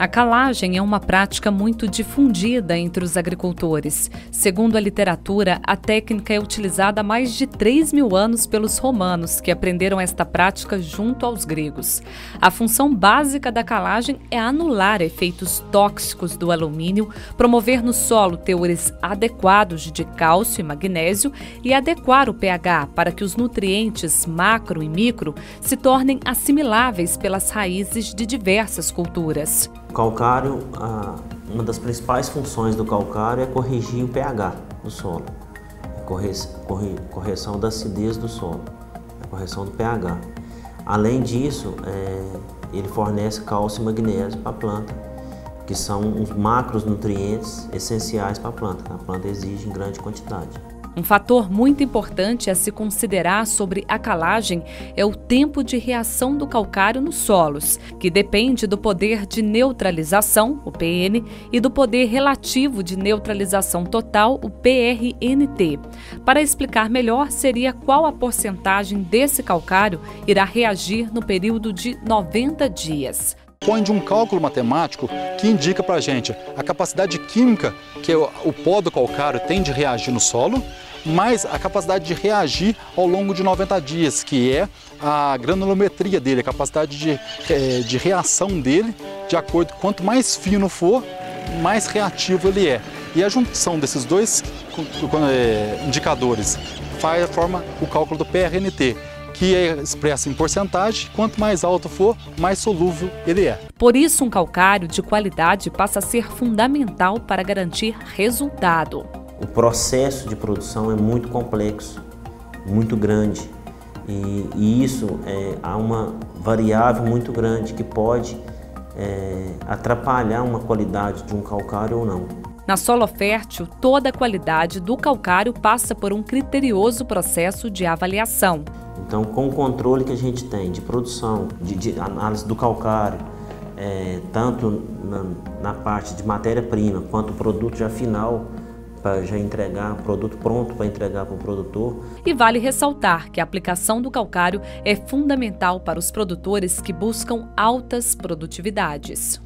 A calagem é uma prática muito difundida entre os agricultores. Segundo a literatura, a técnica é utilizada há mais de 3 mil anos pelos romanos, que aprenderam esta prática junto aos gregos. A função básica da calagem é anular efeitos tóxicos do alumínio, promover no solo teores adequados de cálcio e magnésio e adequar o pH para que os nutrientes macro e micro se tornem assimiláveis pelas raízes de diversas culturas. O calcário, uma das principais funções do calcário é corrigir o pH do solo, correção da acidez do solo, a correção do pH. Além disso, é, ele fornece cálcio e magnésio para a planta, que são os macronutrientes essenciais para a planta, que a planta exige em grande quantidade. Um fator muito importante a se considerar sobre a calagem é o tempo de reação do calcário nos solos, que depende do poder de neutralização, o PN, e do poder relativo de neutralização total, o PRNT. Para explicar melhor, seria qual a porcentagem desse calcário irá reagir no período de 90 dias põe de um cálculo matemático que indica para a gente a capacidade química que o pó do calcário tem de reagir no solo, mais a capacidade de reagir ao longo de 90 dias, que é a granulometria dele, a capacidade de, é, de reação dele, de acordo com quanto mais fino for, mais reativo ele é. E a junção desses dois é, indicadores faz, forma o cálculo do PRNT, que é expresso em porcentagem, quanto mais alto for, mais solúvel ele é. Por isso, um calcário de qualidade passa a ser fundamental para garantir resultado. O processo de produção é muito complexo, muito grande, e, e isso é, há uma variável muito grande que pode é, atrapalhar uma qualidade de um calcário ou não. Na solo fértil, toda a qualidade do calcário passa por um criterioso processo de avaliação. Então, com o controle que a gente tem de produção, de, de análise do calcário, é, tanto na, na, parte de matéria-prima quanto o produto já final, para já entregar, produto pronto para entregar para o produtor. E vale ressaltar que a aplicação do calcário é fundamental para os produtores que buscam altas produtividades.